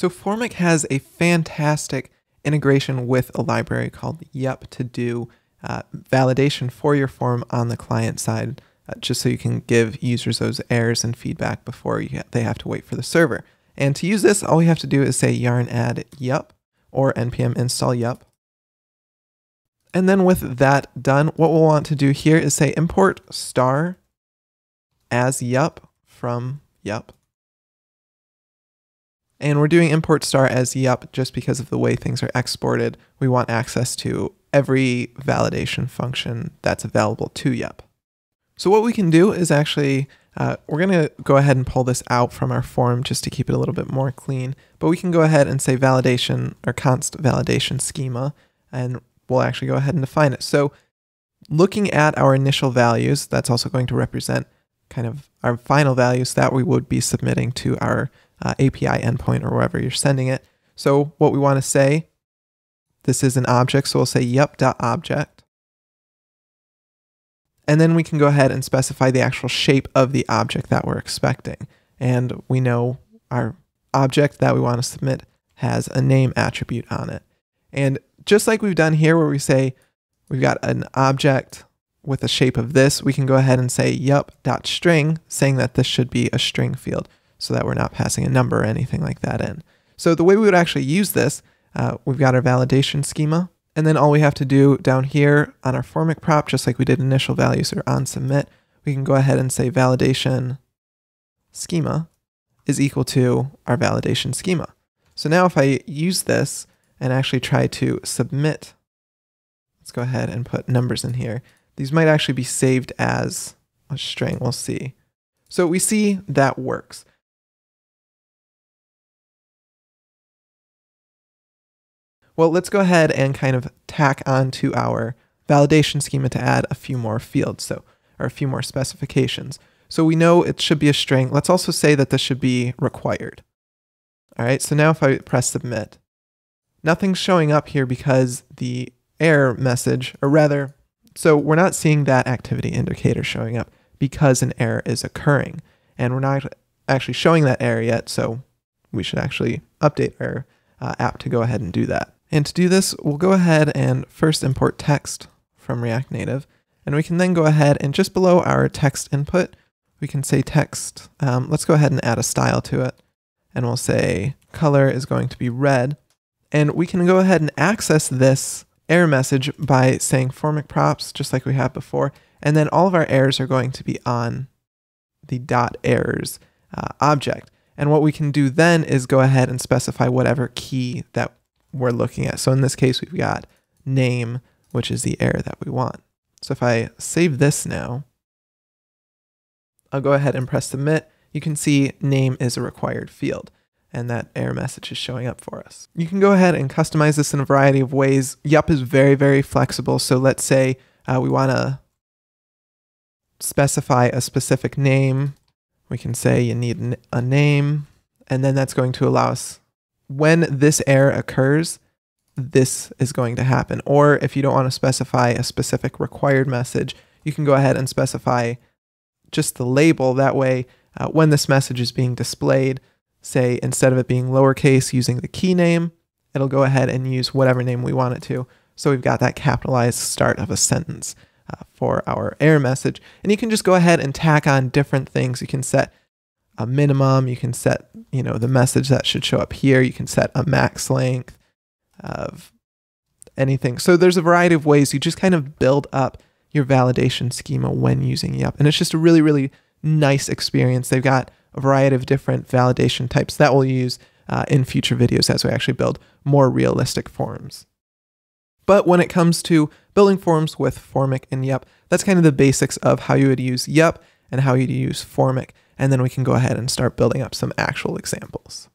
So Formik has a fantastic integration with a library called Yup to do uh, validation for your form on the client side, uh, just so you can give users those errors and feedback before you, they have to wait for the server. And to use this, all we have to do is say yarn add yup or npm install yup. And then with that done, what we'll want to do here is say import star as yup from yup. And we're doing import star as yup just because of the way things are exported. We want access to every validation function that's available to yup. So what we can do is actually, uh, we're going to go ahead and pull this out from our form just to keep it a little bit more clean. But we can go ahead and say validation or const validation schema, and we'll actually go ahead and define it. So looking at our initial values, that's also going to represent kind of our final values that we would be submitting to our uh, API endpoint or wherever you're sending it. So what we want to say, this is an object, so we'll say yup.object. And then we can go ahead and specify the actual shape of the object that we're expecting. And we know our object that we want to submit has a name attribute on it. And just like we've done here where we say we've got an object with a shape of this, we can go ahead and say yup.string, saying that this should be a string field so that we're not passing a number or anything like that in. So the way we would actually use this, uh, we've got our validation schema, and then all we have to do down here on our formik prop, just like we did initial values or on submit, we can go ahead and say validation schema is equal to our validation schema. So now if I use this and actually try to submit, let's go ahead and put numbers in here. These might actually be saved as a string, we'll see. So we see that works. Well, let's go ahead and kind of tack onto our validation schema to add a few more fields, so or a few more specifications. So we know it should be a string. Let's also say that this should be required. All right, so now if I press submit, nothing's showing up here because the error message, or rather, so we're not seeing that activity indicator showing up because an error is occurring. And we're not actually showing that error yet, so we should actually update our uh, app to go ahead and do that. And to do this, we'll go ahead and first import text from React Native. And we can then go ahead and just below our text input, we can say text. Um, let's go ahead and add a style to it. And we'll say color is going to be red. And we can go ahead and access this error message by saying formik props, just like we have before. And then all of our errors are going to be on the dot errors uh, object. And what we can do then is go ahead and specify whatever key that we're looking at. So in this case, we've got name, which is the error that we want. So if I save this now, I'll go ahead and press submit. You can see name is a required field and that error message is showing up for us. You can go ahead and customize this in a variety of ways. Yup is very, very flexible. So let's say uh, we want to specify a specific name. We can say you need a name, and then that's going to allow us when this error occurs, this is going to happen. Or if you don't want to specify a specific required message, you can go ahead and specify just the label. That way, uh, when this message is being displayed, say instead of it being lowercase using the key name, it'll go ahead and use whatever name we want it to. So we've got that capitalized start of a sentence uh, for our error message. And you can just go ahead and tack on different things. You can set a minimum. You can set, you know, the message that should show up here. You can set a max length of anything. So there's a variety of ways you just kind of build up your validation schema when using Yup. And it's just a really, really nice experience. They've got a variety of different validation types that we'll use uh, in future videos as we actually build more realistic forms. But when it comes to building forms with Formik and Yup, that's kind of the basics of how you would use Yup and how you'd use Formik and then we can go ahead and start building up some actual examples.